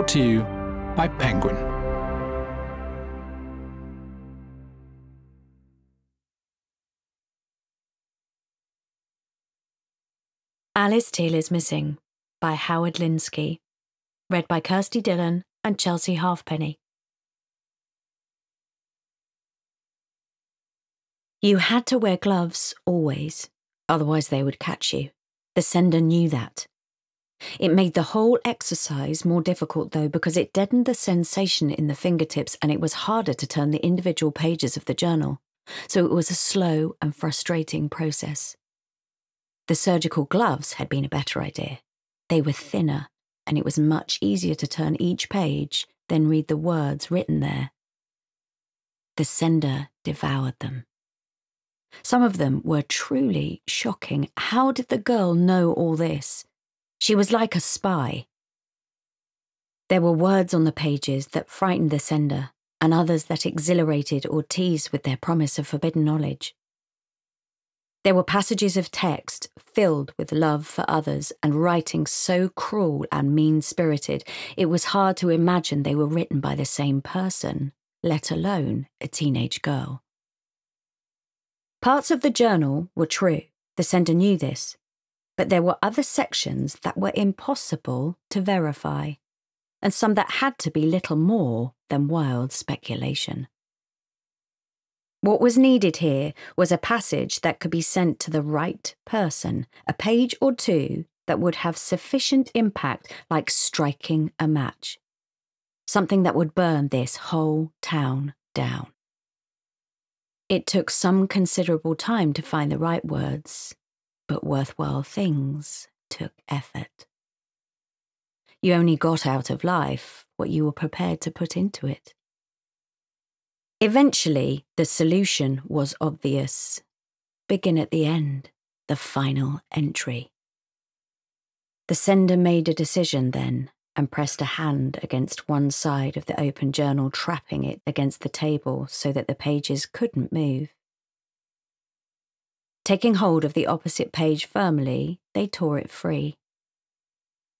brought to you by Penguin. Alice is Missing by Howard Linskey. Read by Kirsty Dillon and Chelsea Halfpenny. You had to wear gloves always, otherwise, they would catch you. The sender knew that. It made the whole exercise more difficult, though, because it deadened the sensation in the fingertips and it was harder to turn the individual pages of the journal. So it was a slow and frustrating process. The surgical gloves had been a better idea. They were thinner, and it was much easier to turn each page than read the words written there. The sender devoured them. Some of them were truly shocking. How did the girl know all this? She was like a spy. There were words on the pages that frightened the sender, and others that exhilarated or teased with their promise of forbidden knowledge. There were passages of text filled with love for others and writing so cruel and mean spirited, it was hard to imagine they were written by the same person, let alone a teenage girl. Parts of the journal were true, the sender knew this, but there were other sections that were impossible to verify, and some that had to be little more than wild speculation. What was needed here was a passage that could be sent to the right person, a page or two that would have sufficient impact, like striking a match. Something that would burn this whole town down. It took some considerable time to find the right words, but worthwhile things took effort. You only got out of life what you were prepared to put into it. Eventually, the solution was obvious. Begin at the end, the final entry. The sender made a decision then and pressed a hand against one side of the open journal, trapping it against the table so that the pages couldn't move. Taking hold of the opposite page firmly, they tore it free.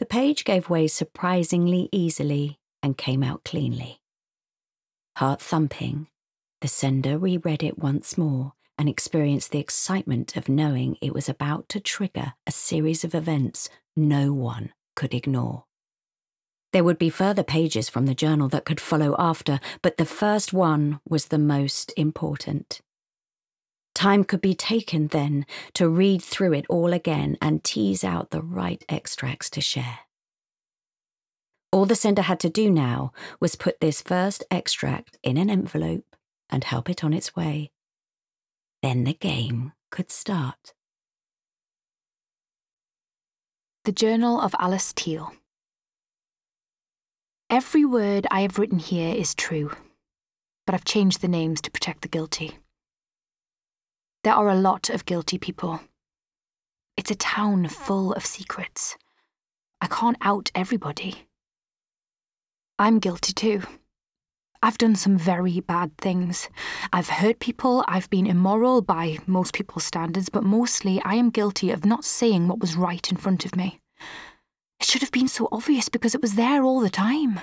The page gave way surprisingly easily and came out cleanly. Heart thumping, the sender reread it once more and experienced the excitement of knowing it was about to trigger a series of events no one could ignore. There would be further pages from the journal that could follow after, but the first one was the most important. Time could be taken then to read through it all again and tease out the right extracts to share. All the sender had to do now was put this first extract in an envelope and help it on its way. Then the game could start. The Journal of Alice Teale. Every word I have written here is true, but I've changed the names to protect the guilty. There are a lot of guilty people. It's a town full of secrets. I can't out everybody. I'm guilty too. I've done some very bad things. I've hurt people, I've been immoral by most people's standards, but mostly I am guilty of not saying what was right in front of me. It should have been so obvious because it was there all the time.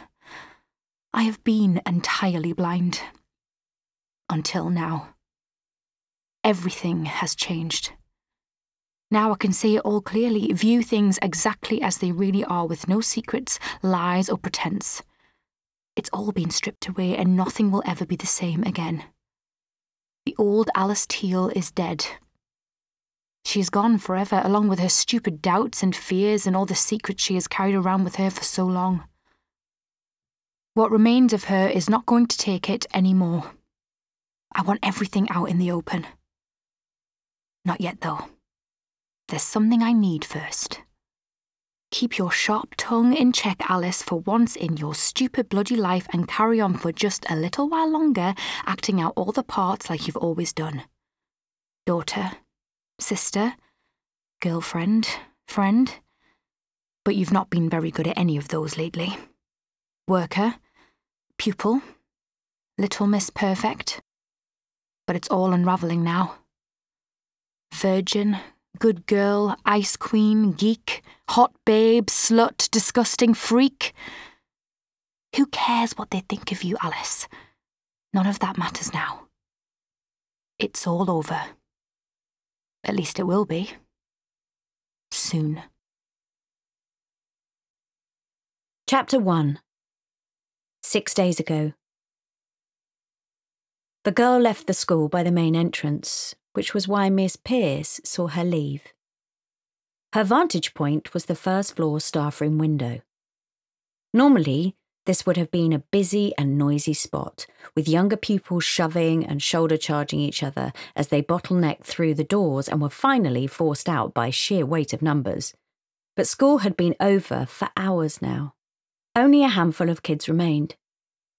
I have been entirely blind. Until now. Everything has changed. Now I can see it all clearly, view things exactly as they really are with no secrets, lies, or pretense. It's all been stripped away and nothing will ever be the same again. The old Alice Teale is dead. She is gone forever, along with her stupid doubts and fears and all the secrets she has carried around with her for so long. What remains of her is not going to take it any more. I want everything out in the open. Not yet, though. There's something I need first. Keep your sharp tongue in check, Alice, for once in your stupid bloody life and carry on for just a little while longer, acting out all the parts like you've always done. Daughter, sister, girlfriend, friend. But you've not been very good at any of those lately. Worker, pupil, little Miss Perfect. But it's all unravelling now. Virgin, good girl, ice queen, geek, hot babe, slut, disgusting freak. Who cares what they think of you, Alice? None of that matters now. It's all over. At least it will be. Soon. Chapter 1 Six days ago. The girl left the school by the main entrance, which was why Miss Pierce saw her leave. Her vantage point was the first floor staff room window. Normally, this would have been a busy and noisy spot, with younger pupils shoving and shoulder charging each other as they bottlenecked through the doors and were finally forced out by sheer weight of numbers. But school had been over for hours now. Only a handful of kids remained,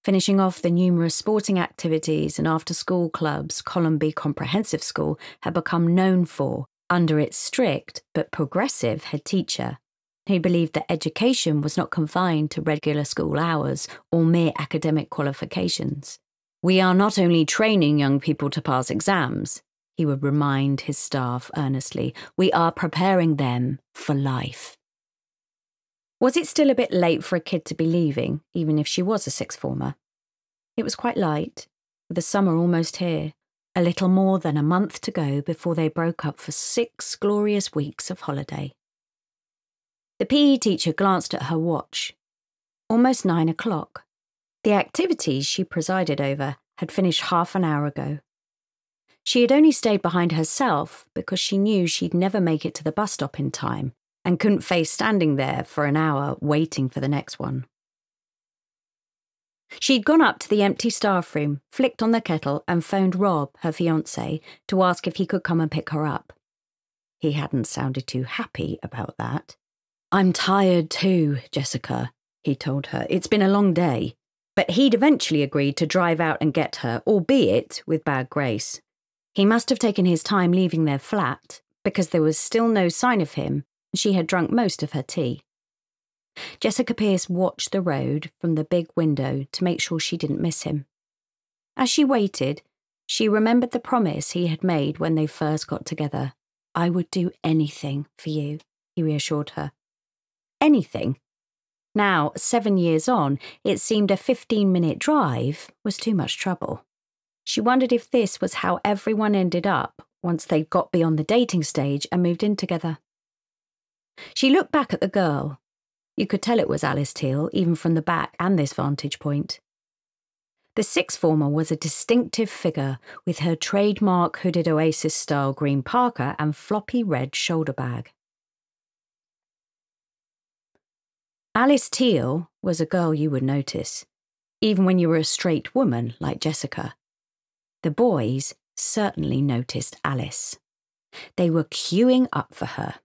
finishing off the numerous sporting activities and after school clubs Columby Comprehensive School had become known for under its strict but progressive head teacher, he believed that education was not confined to regular school hours or mere academic qualifications. We are not only training young people to pass exams, he would remind his staff earnestly, we are preparing them for life. Was it still a bit late for a kid to be leaving, even if she was a sixth former? It was quite light, with the summer almost here, a little more than a month to go before they broke up for six glorious weeks of holiday. The PE teacher glanced at her watch. Almost nine o'clock. The activities she presided over had finished half an hour ago. She had only stayed behind herself because she knew she'd never make it to the bus stop in time and couldn't face standing there for an hour waiting for the next one. She'd gone up to the empty staff room, flicked on the kettle, and phoned Rob, her fiance, to ask if he could come and pick her up. He hadn't sounded too happy about that. I'm tired too, Jessica, he told her. It's been a long day. But he'd eventually agreed to drive out and get her, albeit with bad grace. He must have taken his time leaving their flat, because there was still no sign of him, she had drunk most of her tea. Jessica Pierce watched the road from the big window to make sure she didn't miss him. As she waited, she remembered the promise he had made when they first got together. I would do anything for you, he reassured her anything. Now, seven years on, it seemed a 15 minute drive was too much trouble. She wondered if this was how everyone ended up once they got beyond the dating stage and moved in together. She looked back at the girl. You could tell it was Alice Teale, even from the back and this vantage point. The sixth former was a distinctive figure with her trademark hooded Oasis style green parka and floppy red shoulder bag. Alice Teale was a girl you would notice, even when you were a straight woman like Jessica. The boys certainly noticed Alice. They were queuing up for her.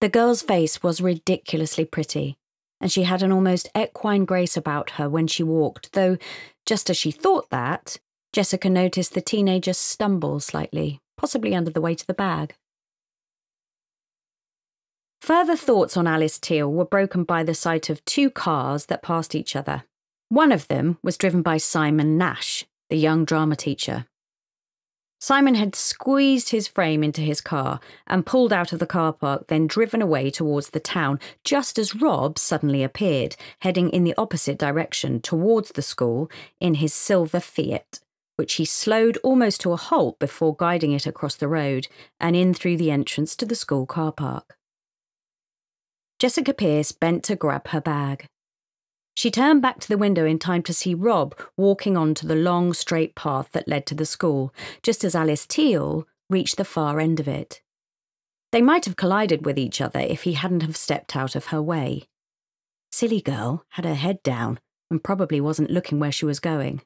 The girl's face was ridiculously pretty, and she had an almost equine grace about her when she walked, though, just as she thought that, Jessica noticed the teenager stumble slightly, possibly under the weight of the bag. Further thoughts on Alice Teale were broken by the sight of two cars that passed each other. One of them was driven by Simon Nash, the young drama teacher. Simon had squeezed his frame into his car and pulled out of the car park, then driven away towards the town, just as Rob suddenly appeared, heading in the opposite direction towards the school in his silver Fiat, which he slowed almost to a halt before guiding it across the road and in through the entrance to the school car park. Jessica Pierce bent to grab her bag. She turned back to the window in time to see Rob walking onto the long, straight path that led to the school, just as Alice Teale reached the far end of it. They might have collided with each other if he hadn't have stepped out of her way. Silly girl had her head down and probably wasn't looking where she was going.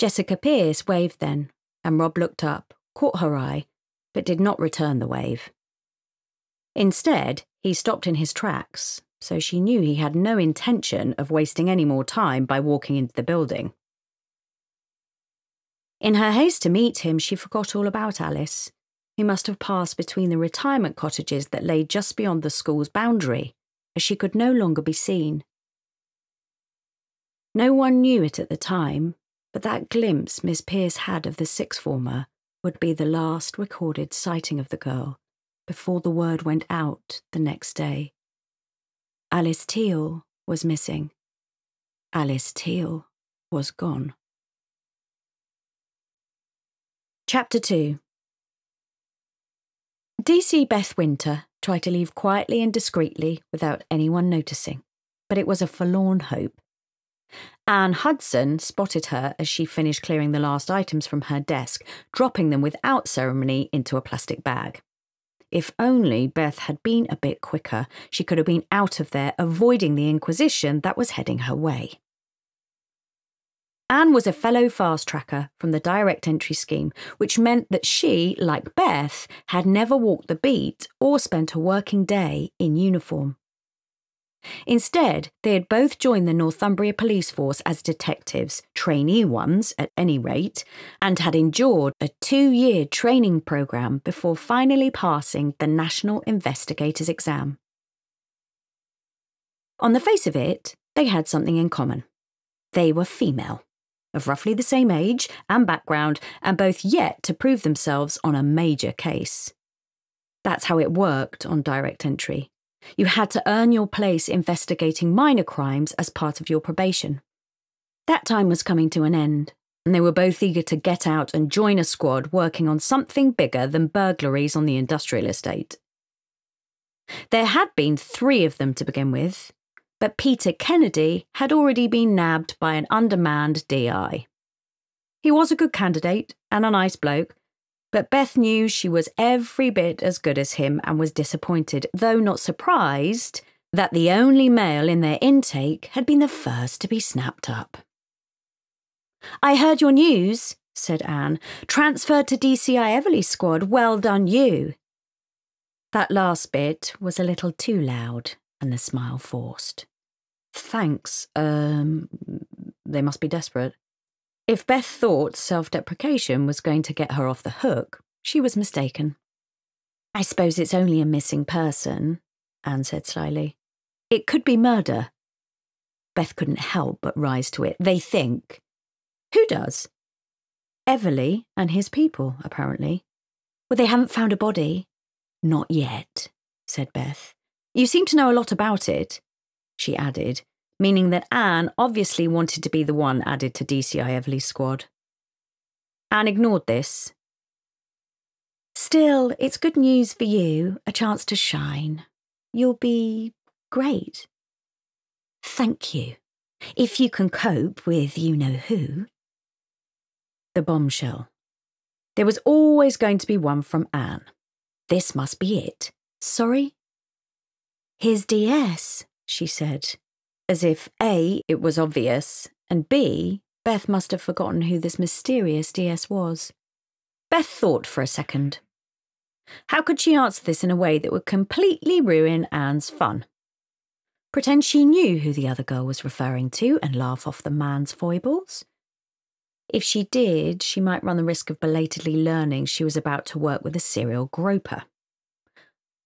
Jessica Pierce waved then, and Rob looked up, caught her eye, but did not return the wave. Instead, he stopped in his tracks, so she knew he had no intention of wasting any more time by walking into the building. In her haste to meet him, she forgot all about Alice, who must have passed between the retirement cottages that lay just beyond the school's boundary, as she could no longer be seen. No one knew it at the time, but that glimpse Miss Pierce had of the sixth former would be the last recorded sighting of the girl before the word went out the next day. Alice Teale was missing. Alice Teale was gone. Chapter 2 DC Beth Winter tried to leave quietly and discreetly without anyone noticing, but it was a forlorn hope. Anne Hudson spotted her as she finished clearing the last items from her desk, dropping them without ceremony into a plastic bag. If only Beth had been a bit quicker, she could have been out of there, avoiding the Inquisition that was heading her way. Anne was a fellow fast tracker from the direct entry scheme, which meant that she, like Beth, had never walked the beat or spent a working day in uniform. Instead, they had both joined the Northumbria Police Force as detectives, trainee ones at any rate, and had endured a two year training programme before finally passing the National Investigators exam. On the face of it, they had something in common. They were female of roughly the same age and background, and both yet to prove themselves on a major case. That's how it worked on direct entry. You had to earn your place investigating minor crimes as part of your probation. That time was coming to an end, and they were both eager to get out and join a squad working on something bigger than burglaries on the industrial estate. There had been three of them to begin with, but Peter Kennedy had already been nabbed by an undermanned DI. He was a good candidate and a nice bloke, but Beth knew she was every bit as good as him and was disappointed, though not surprised, that the only male in their intake had been the first to be snapped up. I heard your news, said Anne. Transferred to DCI Everleigh squad. Well done, you. That last bit was a little too loud, and the smile forced. Thanks. Um, they must be desperate. If Beth thought self deprecation was going to get her off the hook, she was mistaken. I suppose it's only a missing person, Anne said slyly. It could be murder. Beth couldn't help but rise to it. They think. Who does? Everleigh and his people, apparently. Well, they haven't found a body. Not yet, said Beth. You seem to know a lot about it she added, meaning that Anne obviously wanted to be the one added to DCI Everleigh's squad. Anne ignored this. Still, it's good news for you, a chance to shine. You'll be great. Thank you. If you can cope with you know who. The bombshell. There was always going to be one from Anne. This must be it. Sorry? His DS she said, as if A, it was obvious, and B, Beth must have forgotten who this mysterious DS was. Beth thought for a second. How could she answer this in a way that would completely ruin Anne's fun? Pretend she knew who the other girl was referring to and laugh off the man's foibles? If she did, she might run the risk of belatedly learning she was about to work with a serial groper.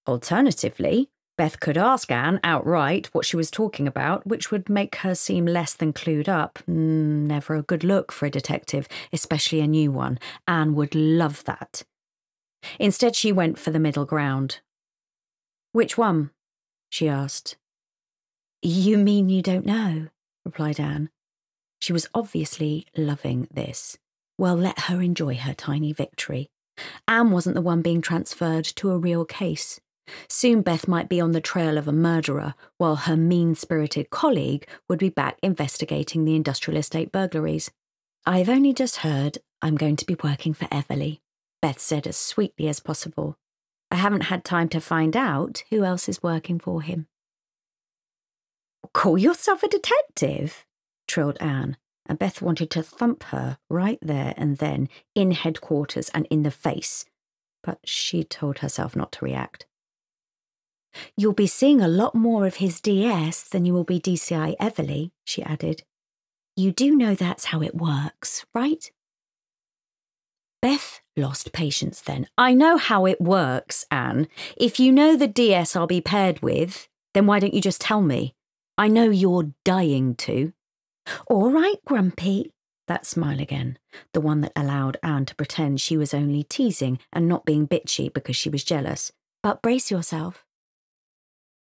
Alternatively, Beth could ask Anne outright what she was talking about, which would make her seem less than clued up. Mm, never a good look for a detective, especially a new one. Anne would love that. Instead, she went for the middle ground. Which one? she asked. You mean you don't know? replied Anne. She was obviously loving this. Well, let her enjoy her tiny victory. Anne wasn't the one being transferred to a real case. Soon Beth might be on the trail of a murderer, while her mean spirited colleague would be back investigating the industrial estate burglaries. I've only just heard I'm going to be working for Everleigh, Beth said as sweetly as possible. I haven't had time to find out who else is working for him. Call yourself a detective? trilled Anne, and Beth wanted to thump her right there and then, in headquarters and in the face. But she told herself not to react. You'll be seeing a lot more of his DS than you will be DCI Everleigh, she added. You do know that's how it works, right? Beth lost patience then. I know how it works, Anne. If you know the DS I'll be paired with, then why don't you just tell me? I know you're dying to. All right, Grumpy. That smile again, the one that allowed Anne to pretend she was only teasing and not being bitchy because she was jealous. But brace yourself.